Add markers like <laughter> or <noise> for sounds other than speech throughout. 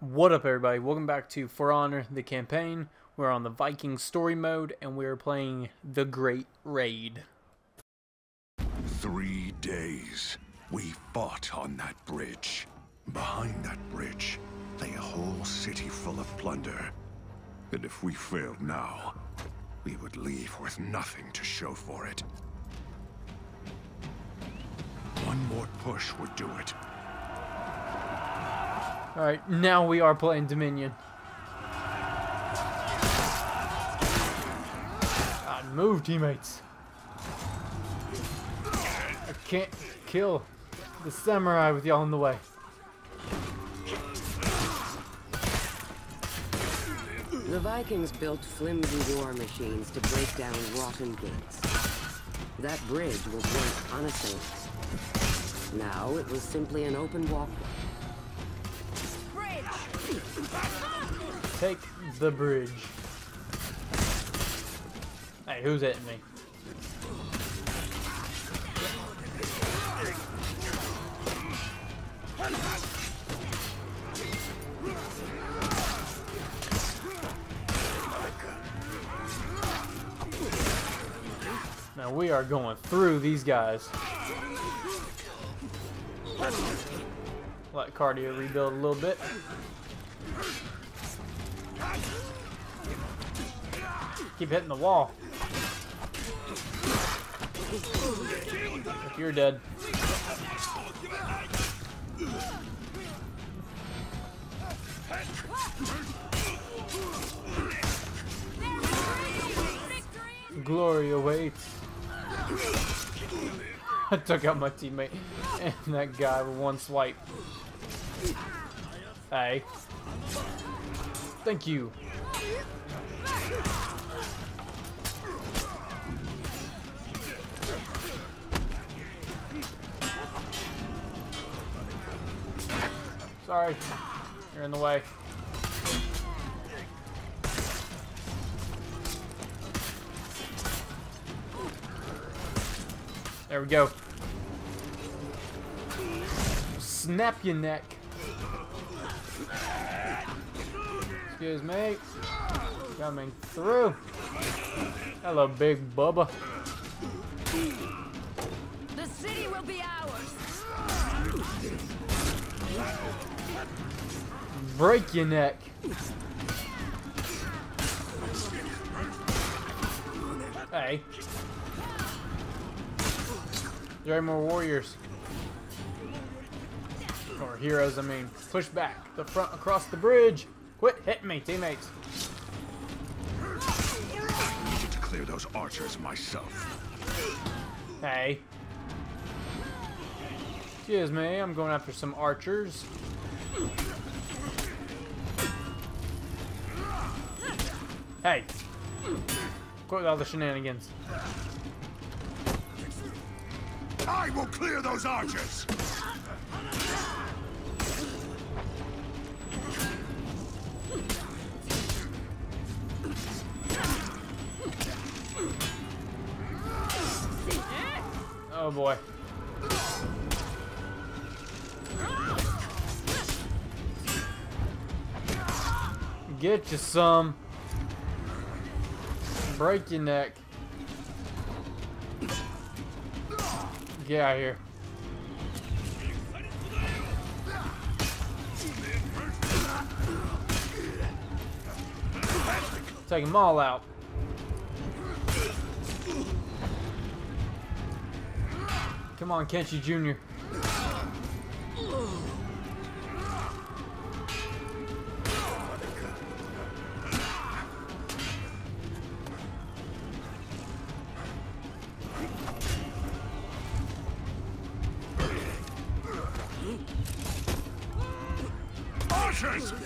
What up everybody, welcome back to For Honor, the campaign. We're on the Viking story mode and we're playing The Great Raid. Three days we fought on that bridge. Behind that bridge lay a whole city full of plunder. And if we failed now, we would leave with nothing to show for it. One more push would do it. Alright, now we are playing Dominion. God, move teammates. I can't kill the samurai with y'all in the way. The Vikings built flimsy war machines to break down rotten gates. That bridge was once unassailable. Now it was simply an open walkway. Take the bridge. Hey, who's hitting me? Now we are going through these guys. Let cardio rebuild a little bit. Keep hitting the wall. If you're dead. Glory awaits. <laughs> I took out my teammate and that guy with one swipe. Hey. Thank you. Sorry. You're in the way. There we go. Snap your neck. Excuse me. Coming through. Hello, big bubba. The city will be ours. Break your neck. Hey. There are more warriors. Or heroes, I mean. Push back. The front across the bridge. Quit hitting me, teammates. I needed to clear those archers myself. Hey. Excuse me, I'm going after some archers. Hey. Quit all the shenanigans. I will clear those archers! Oh boy. Get you some. Break your neck. Get out of here. Take them all out. Come on, Kenshi Jr.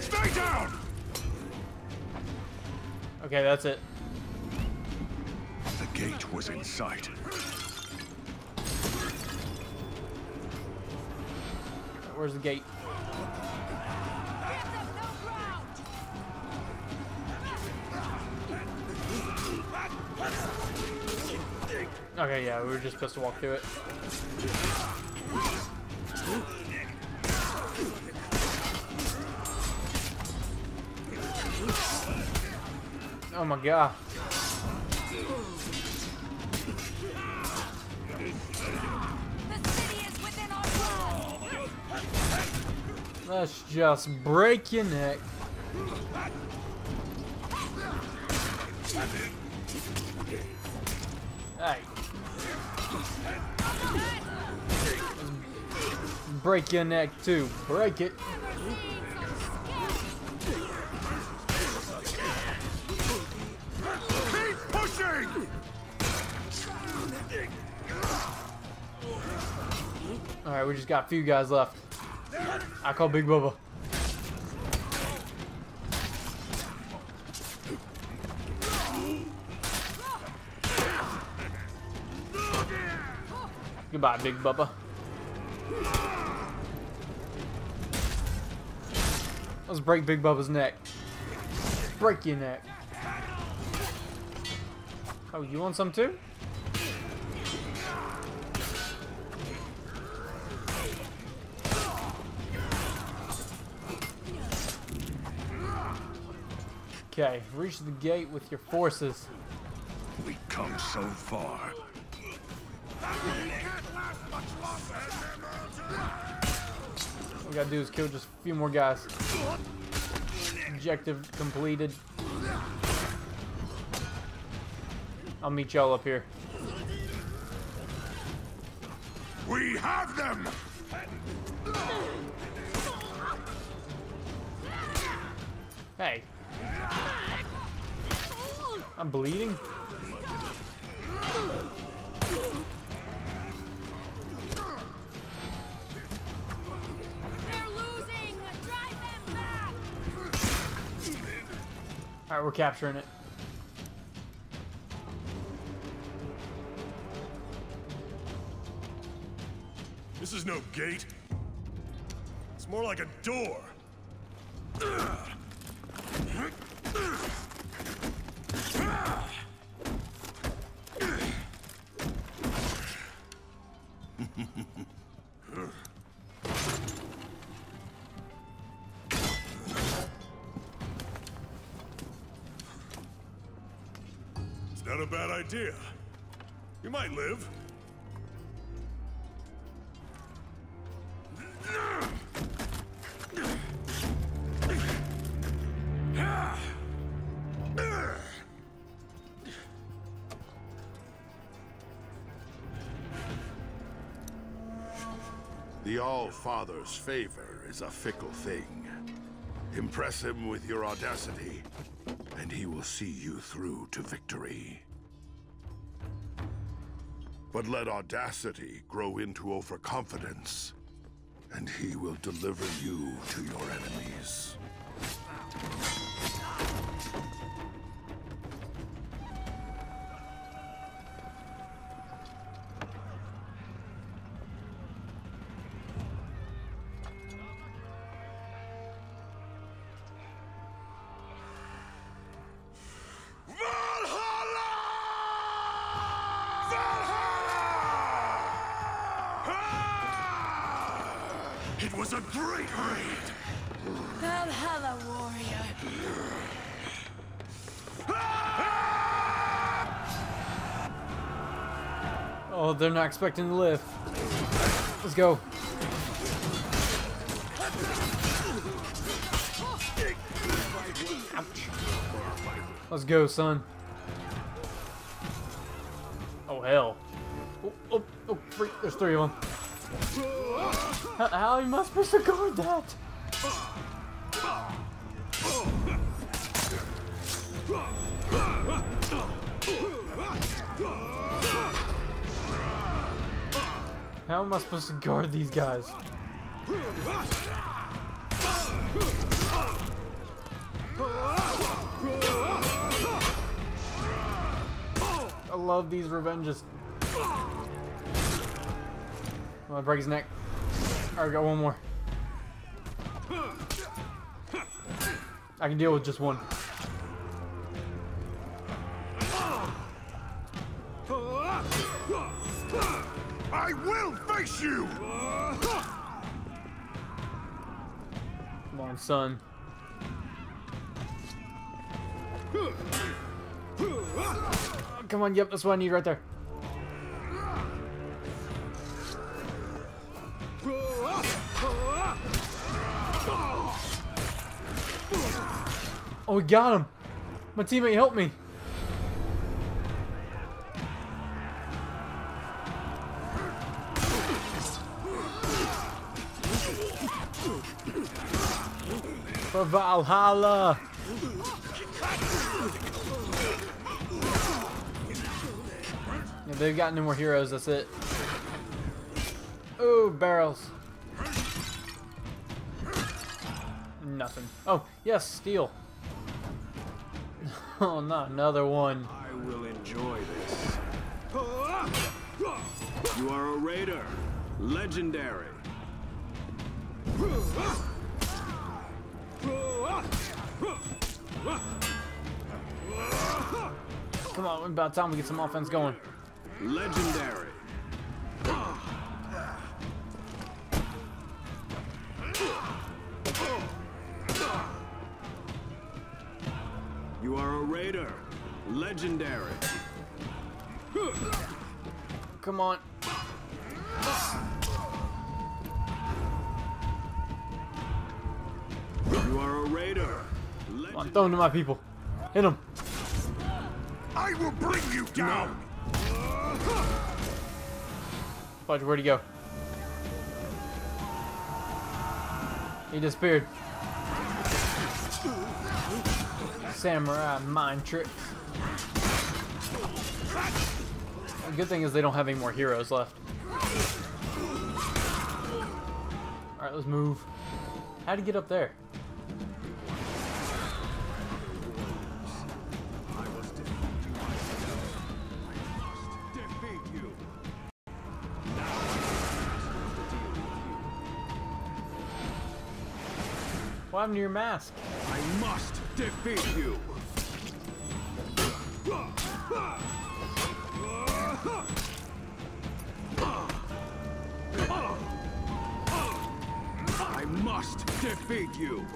Stay down! Okay, that's it. The gate was in sight. Where's the gate? Okay, yeah, we were just supposed to walk through it. Oh my god. Let's just break your neck. Hey. Break your neck too. Break it. We just got a few guys left. I call Big Bubba. Goodbye, Big Bubba. Let's break Big Bubba's neck. Break your neck. Oh, you want some too? Okay, reach the gate with your forces. We come so far. All we gotta do is kill just a few more guys. Objective completed. I'll meet y'all up here. We have them! Hey. I'm bleeding. They're losing. Drive them back. Alright, we're capturing it. This is no gate. It's more like a door. Not a bad idea. You might live. The All-Father's favor is a fickle thing. Impress him with your audacity, and he will see you through to victory. But let audacity grow into overconfidence, and he will deliver you to your enemies. Was a great raid! Valhalla warrior. Oh, they're not expecting to live. Let's go. Ouch. Let's go, son. Oh, hell. Oh, oh, oh, three. There's three of them. How, am I supposed to guard that? How am I supposed to guard these guys? I love these revenges. I'm gonna break his neck. Alright, we got one more. I can deal with just one. I will face you! Come on, son. Come on, yep, that's what I need right there. Oh, we got him. My teammate helped me. For Valhalla. Yeah, they've got no more heroes, that's it. Oh, barrels. Nothing. Oh, yes, steel. <laughs> Oh, not another one. I will enjoy this. You are a raider. Legendary. Come on, about time we get some offense going. Legendary. You are a raider. Legendary. Come on. You are a raider. Come on, Legendary. throw to my people. Hit him. I will bring you down! Fudge, where'd he go? He disappeared. Samurai mind tricks. The good thing is they don't have any more heroes left. Alright, let's move. How'd he get up there? What happened to your mask? I must defeat you. I must defeat you.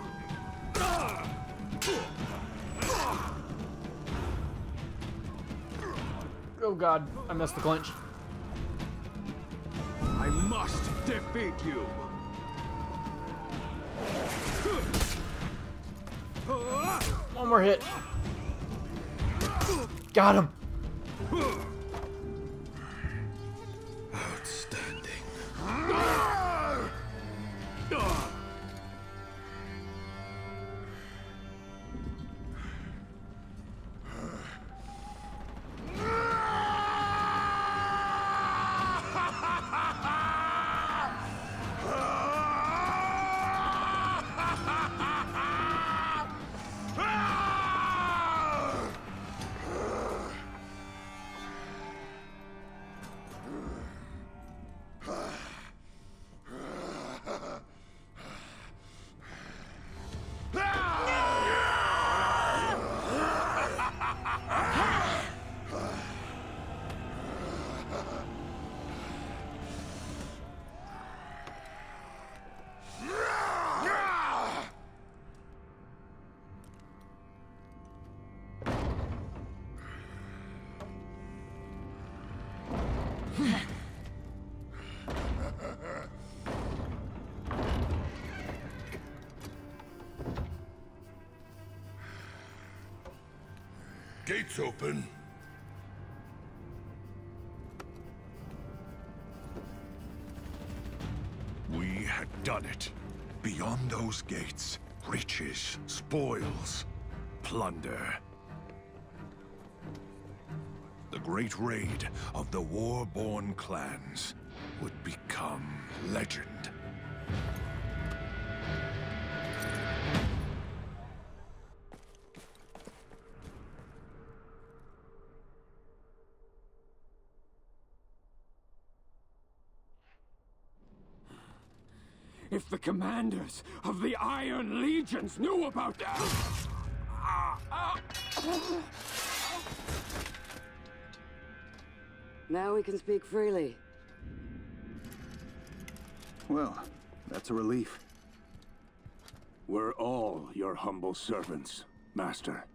Oh god, I missed the clinch. I must defeat you. One more hit. Got him. Gates open. We had done it. Beyond those gates, riches, spoils, plunder. Great raid of the war-born clans would become legend. If the commanders of the Iron Legions knew about that. Now we can speak freely. Well, that's a relief. We're all your humble servants, Master.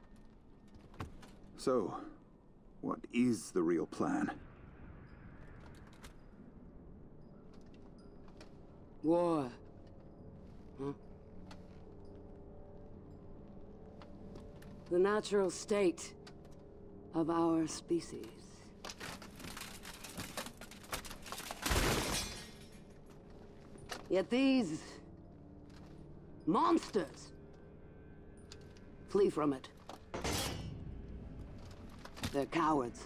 So, what is the real plan? War. Huh? The natural state of our species. Yet these monsters flee from it. They're cowards.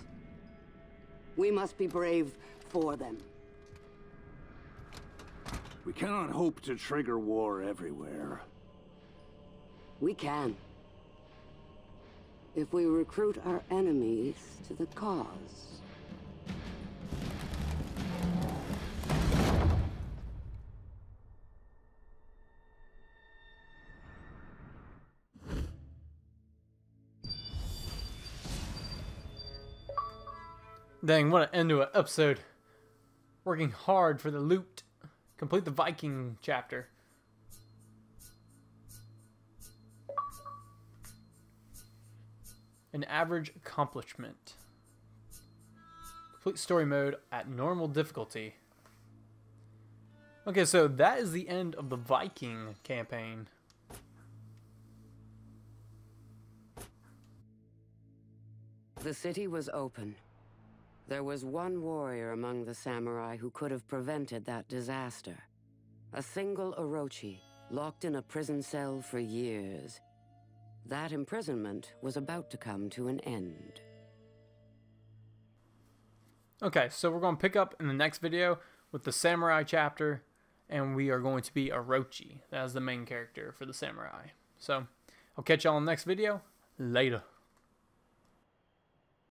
We must be brave for them. We cannot hope to trigger war everywhere. We can. If we recruit our enemies to the cause. Dang, what an end to an episode. Working hard for the loot. Complete the Viking chapter. An average accomplishment. Complete story mode at normal difficulty. Okay, so that is the end of the Viking campaign. The city was open. There was one warrior among the samurai who could have prevented that disaster. A single Orochi, locked in a prison cell for years. That imprisonment was about to come to an end. Okay, so we're going to pick up in the next video with the samurai chapter, and we are going to be Orochi. That is the main character for the samurai. So, I'll catch y'all in the next video. Later.